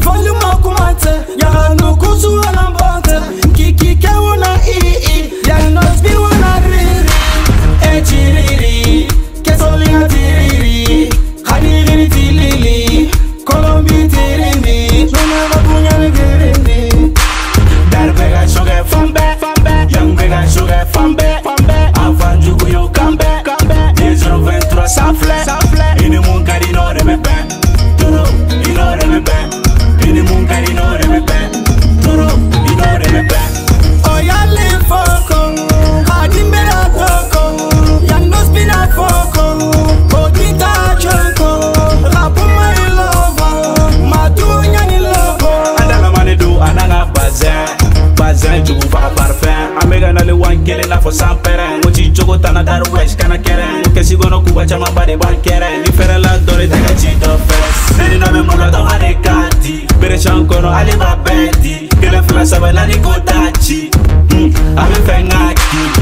Kifali mwakumate Ya nukusu anambote zɛn jogo faga parifɛn an be ka nale wan kelen la fɔ san pɛrɛn o ci jogo tana dari wɛsi kana kɛrɛn o kɛsi kɔnɔ kuba camanba de b'an kɛrɛn ni fɛrɛ la dɔ le tɛ ka ci dɔ fɛ neni dɔ be mɔgɔ dɔ ale ka di beresan kɔnɔ ale b'a bɛɛ di kelen fila saba naani ko t'a ci hmm, a be fɛ n k'a ki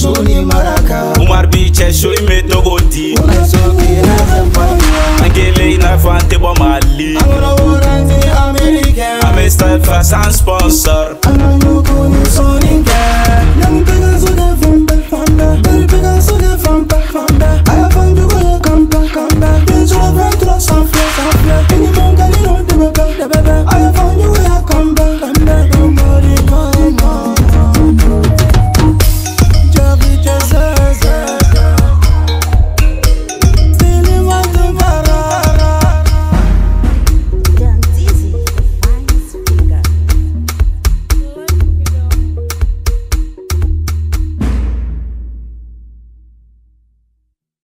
suni maraka umar bi che shoy me to go di una so ki na zampa angele na fante bo mali i'm gonna warrant the american i'm a style fast and sponsor i